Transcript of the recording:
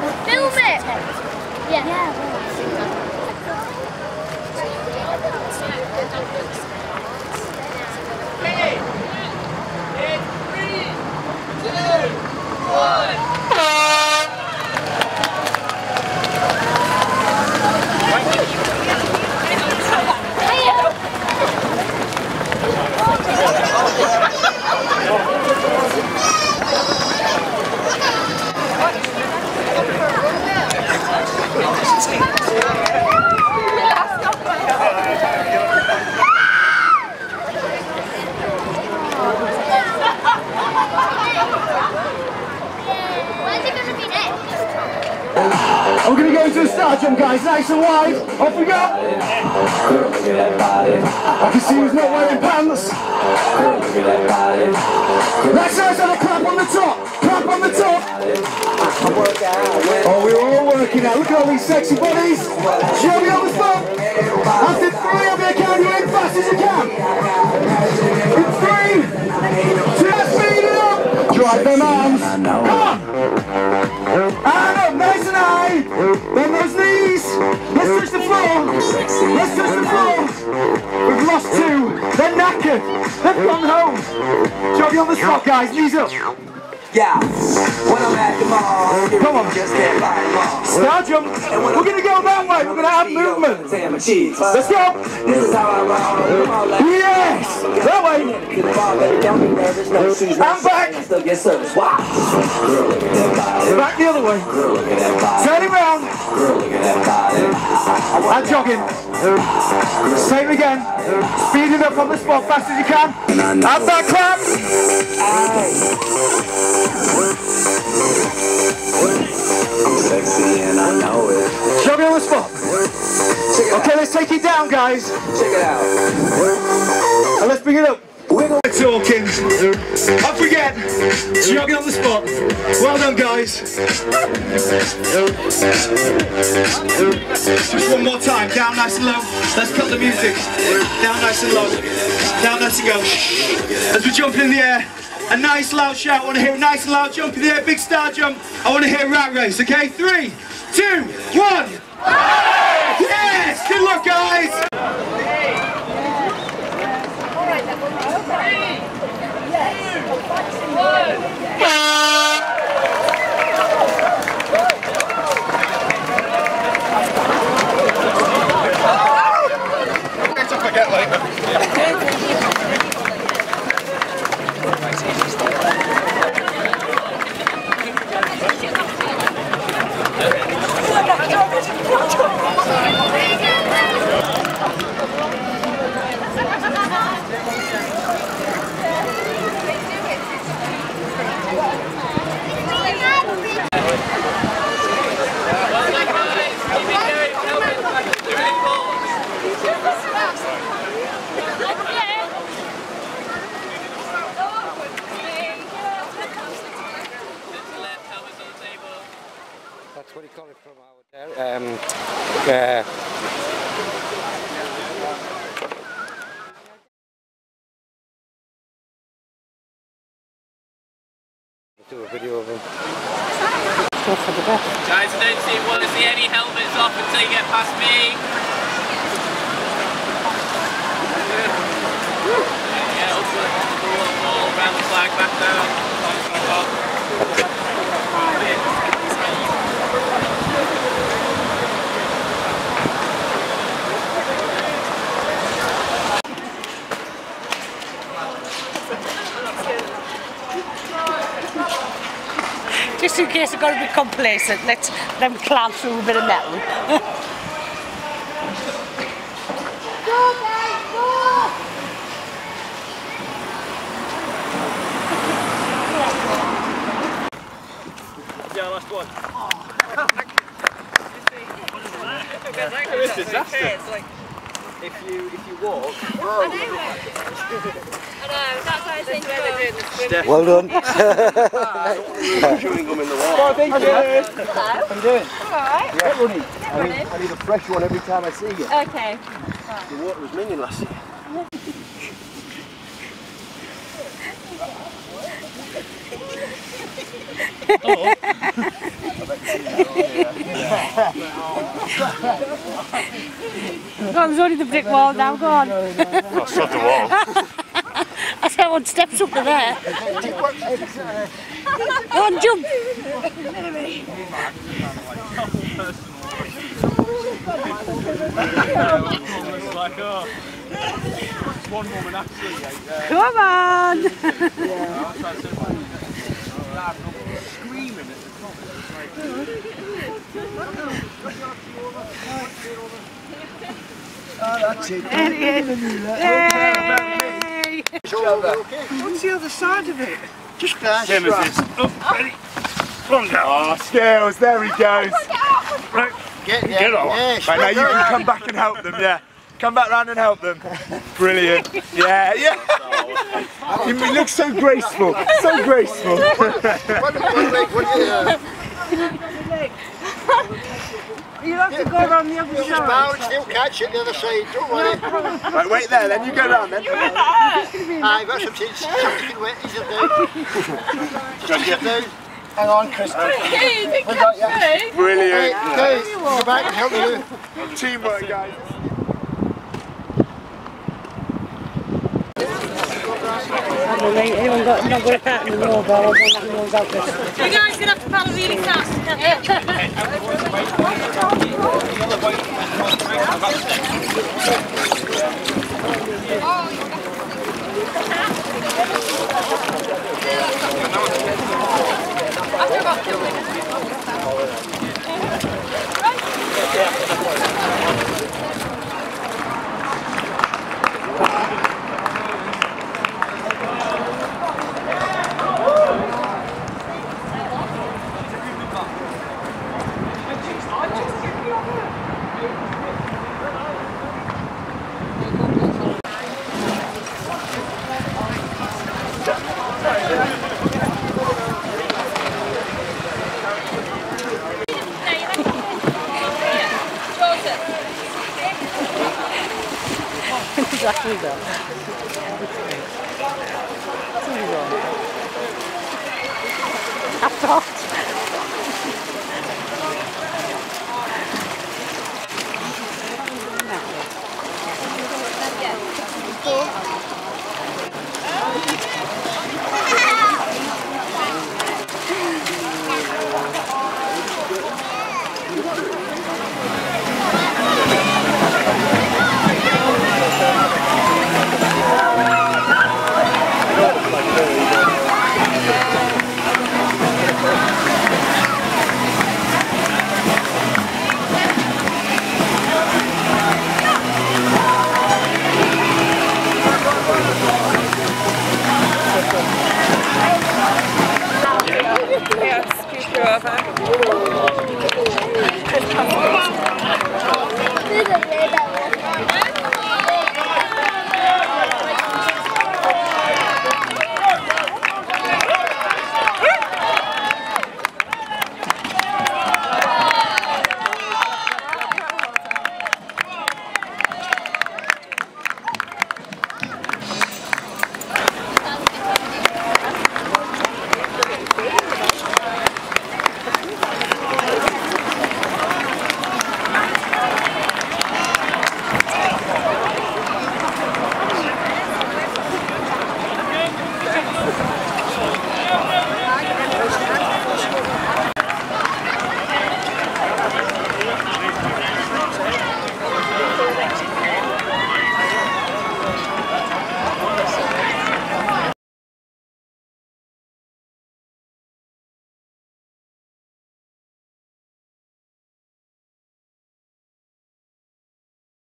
Film it! Yeah. yeah. Three, two, one. Into the guys, nice and wide. Off we go. I can see who's not wearing pants. Let's have a clap on the top. Clap on the top. Oh, we're all working out. Look at all these sexy bodies. Show me on the spot. After three, I'm gonna count you in fast as you can. In three, two, speed it up. Drive them arms. Come on. And up, nice and high. Let's touch the floor. Let's touch the floor. We've lost two. They're knackered. They've gone home. Job you on the spot, guys. Knees up. Yeah, when I'm at the mall, Come on. just can't buy them all. We're going to go that way. We're going to have movement. Damn, my cheeks. Let's go. This is how I roll. Come on, like Yes. That way. to the bar, baby, don't be nervous. No shoes, no I'm back. Still get service. Wow. Girl, look at that body. Back the other way. Girl, look at that body. Turn it round. Girl, look at that body. And jogging. Same again. Speed it up on the spot as fast as you can. And back clap. I'm sexy and I know it. Jogging on the spot. Check it out. Okay, let's take it down, guys. Check it out. And let's bring it up. We're gonna Talking. Up we get. Jogging on the spot. Well done, guys. Just one more time. Down nice and low. Let's cut the music. Down nice and low. Down nice and go. As we jump in the air. A nice loud shout. I want to hear a nice loud jump in the air. Big star jump. I want to hear rat race. Okay? Three, two, one. Yes! Good luck, guys! That's what he call from out there. Um, uh, do a video of him. Guys, I don't see, want to see any helmets off until you get past me. Yeah, waterfall, around the flag, back down. just in case I've got to be complacent, let them clamp through a bit of metal. go, mate, go! Yeah, last one. Oh. it was disaster. If you if you walk, I know, that's why I think where they're doing this. Well done. chewing gum in the water. Thank you. Hello. How you doing? Alright. Yeah, running. I need, I need a fresh one every time I see you. Okay. The water was minging last year. Go on, there's only the brick wall now, go on. Oh, sod the wall. I said one steps up to there. Go on, jump. It's like, oh. One woman actually ate there. Come on. Screaming top. That's it. There he is. Yay. What's the other side of it? Just glass. Same as this. Oh, ready? Come on, Oh, skills, there he goes. Right. Get, Get on. Right, now you can come back and help them, yeah. Come back round and help them. Brilliant. Yeah, yeah. You look so graceful, so graceful. You have to go around the other side. Bounce, he'll catch it the other side, don't worry. Right, wait there, then you go round then. I've ah, got some things, wet, he's down. Just get down. Hang on, Chris. Hey, you got you. Brilliant. Hey, guys, go back and help you. Teamwork, guys. Anyone got not got a pattern in your ball? I don't know about this. You guys gonna have to paddle really fast. Exactly that. I thought.